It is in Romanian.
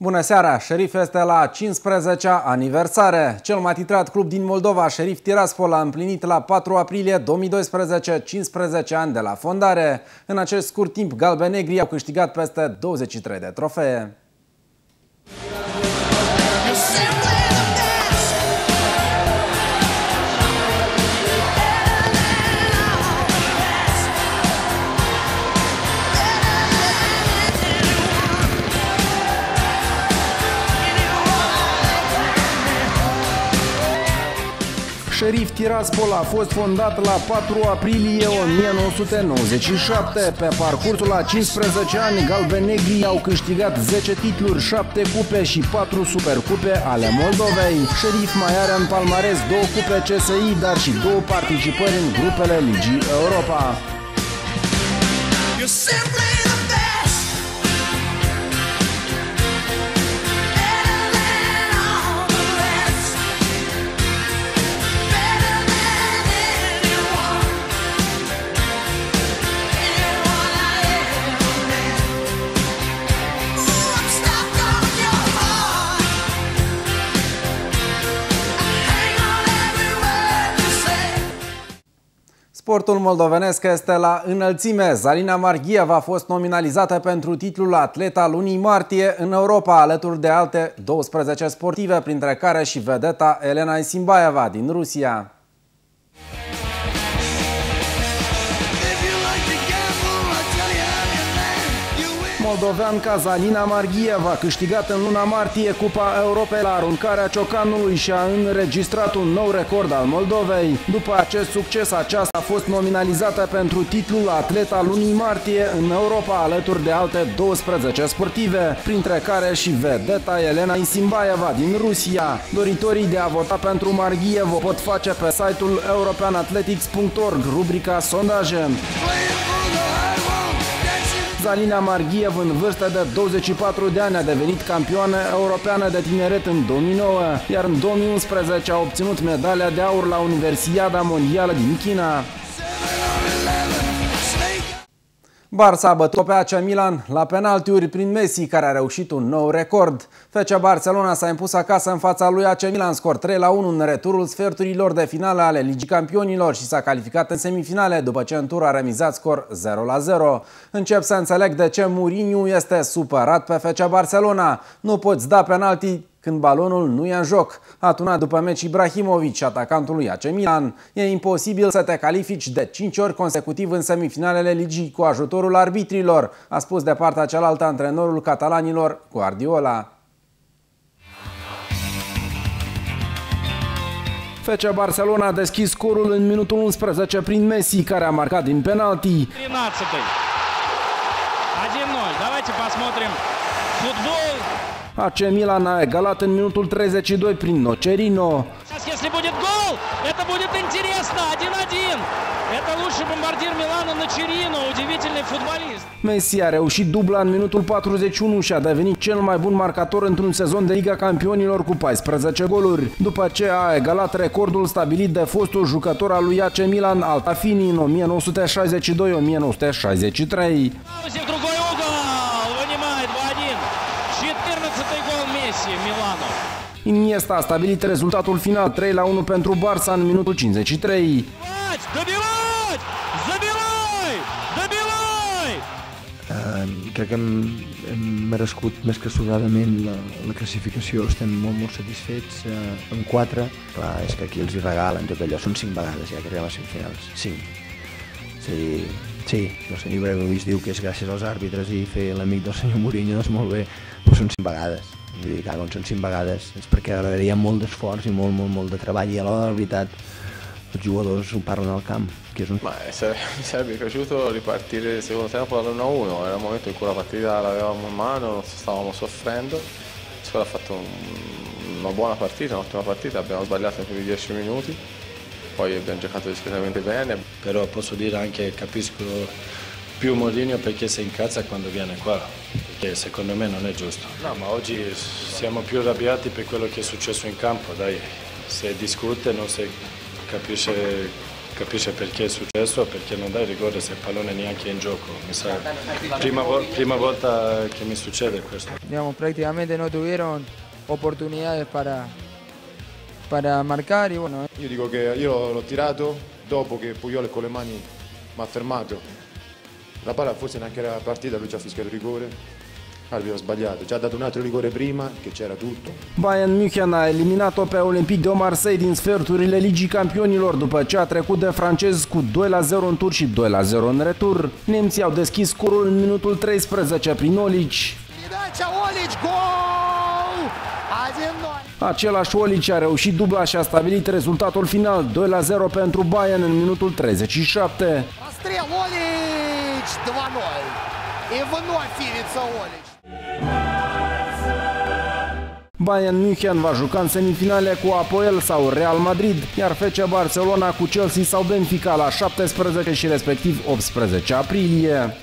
Bună seara! Șerif este la 15-a aniversare. Cel mai titrat club din Moldova, Șerif Tiraspol, a împlinit la 4 aprilie 2012 15 ani de la fondare. În acest scurt timp, galbenegrii au câștigat peste 23 de trofee. Șerif Tiraspol a fost fondat la 4 aprilie 1997. Pe parcursul a 15 ani, galbenegrii au câștigat 10 titluri, 7 cupe și 4 supercupe ale Moldovei. Șerif mai are în palmares două cupe CSI, dar și două participări în grupele Ligii Europa. You're Sportul moldovenesc este la înălțime. Zalina Marghiev a fost nominalizată pentru titlul atleta lunii martie în Europa, alături de alte 12 sportive, printre care și vedeta Elena Isimbaeva din Rusia. Moldovean Cazalina Marghiev a câștigat în luna martie Cupa Europei la aruncarea ciocanului și a înregistrat un nou record al Moldovei. După acest succes, aceasta a fost nominalizată pentru titlul atleta lunii martie în Europa alături de alte 12 sportive, printre care și vedeta Elena Isimbaeva din Rusia. Doritorii de a vota pentru Marghiev o pot face pe site-ul europeanathletics.org, rubrica sondaje. Zalina Marghiev, în vârstă de 24 de ani, a devenit campioană europeană de tineret în 2009, iar în 2011 a obținut medalia de aur la Universiada Mondială din China. Barça a bătut pe AC Milan la penaltiuri prin Messi, care a reușit un nou record. FC Barcelona s-a impus acasă în fața lui AC Milan, scor 3 la 1 în returul sferturilor de finale ale Ligii Campionilor și s-a calificat în semifinale după ce în tur a remizat scor 0 la 0. Încep să înțeleg de ce Mourinho este supărat pe FC Barcelona. Nu poți da penalti când balonul nu e în joc. A tunat după meci Ibrahimovic, atacantul lui AC Milan. E imposibil să te califici de 5 ori consecutiv în semifinalele ligii cu ajutorul arbitrilor, a spus de partea cealaltă antrenorul catalanilor Guardiola. FC Barcelona a deschis scorul în minutul 11 prin Messi, care a marcat din penalti. 13 1-0. Давайте посмотрим футбол. AC Milan a egalat în minutul 32 prin Nocerino. Если будет гол, это будет интересно. 1-1. Это лучший бомбардир Милана Nocerino, удивительный футболист. Messi a reușit dubla în minutul 41 și a devenit cel mai bun marcator într-un sezon de Liga Campionilor cu 14 goluri, după ce a egalat recordul stabilit de fostul jucător al lui AC Milan Altafini în 1962-1963. Iniesta a stabilit rezultatul final 3 la 1 pentru Barça în minutul 53. Uh, crec que hem, hem merescut més que sobradament la, la classificació, estem molt, molt satisfets uh, amb 4. Clar, és que aquí els hi regalen tot allò, són 5 vegades ja que arribem a semifinals, 5. Sí, sí, el senyor Ibrahimovic diu que és gràcies als àrbitres i fer l'amic del senyor Mourinho, doncs molt bé, però són 5 vegades. Vull dir, clar, quan són cinc vegades és perquè agradaria molt d'esforç i molt, molt, molt de treball. I a l'hora de la veritat els jugadors ho parlen al camp. Che un... Ma mi sarebbe piaciuto ripartire il secondo tempo dall'1-1, era un momento in cui la partita l'avevamo in mano, stavamo soffrendo, la squadra ha fatto un, una buona partita, un'ottima partita, abbiamo sbagliato nei primi 10 minuti, poi abbiamo giocato discretamente bene. Però posso dire anche che capisco più Mourinho perché si incazza quando viene qua, che secondo me non è giusto. No, ma oggi siamo più arrabbiati per quello che è successo in campo, dai, se discute non si capisce capisce perché è successo, perché non dai rigore se il pallone neanche è in gioco. Mi sa, prima, vo prima volta che mi succede questo. Digamos, prácticamente no tuvieron oportunidades para, para marcar y bueno. Io dico che io l'ho tirato dopo che Pugliole con le mani mi ha fermato. La palla forse neanche era partita, lui ci ha fischiato rigore. Arbitro ha sbagliato, ci ha dato un altro rigore prima, che c'era tutto. Bayern München a eliminat-o pe Olympique de Marseille din sferturile Ligii Campionilor după ce a trecut de francez cu 2 la 0 în tur și 2 la 0 în retur. Nemții au deschis scorul în minutul 13 prin Olici. Același Olici a reușit dubla și a stabilit rezultatul final 2 la 0 pentru Bayern în minutul 37. Расстрел Олич 2-0. И вновь фивится Олич. Bayern München va juca în semifinale cu Apoel sau Real Madrid, iar FC Barcelona cu Chelsea sau Benfica la 17 și respectiv 18 aprilie.